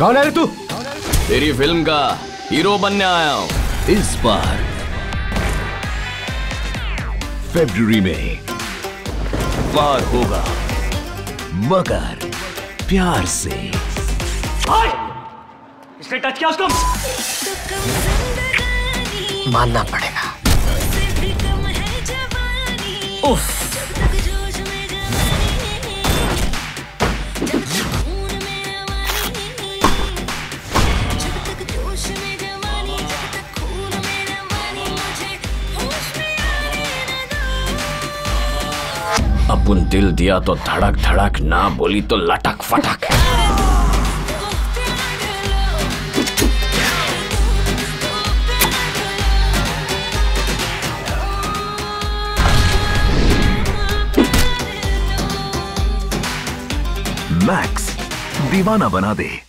कौन है रे तू? तेरी फ़िल्म का हीरो बनने आया हूँ। इस बार। फेब्रुवरी में। वार होगा। मगर प्यार से। इसने टच किया उसको। मानना पड़ेगा। उफ। अपन दिल दिया तो धड़क धड़क, ना बोली तो लटक फटक। मैक्स दीवाना बना दे।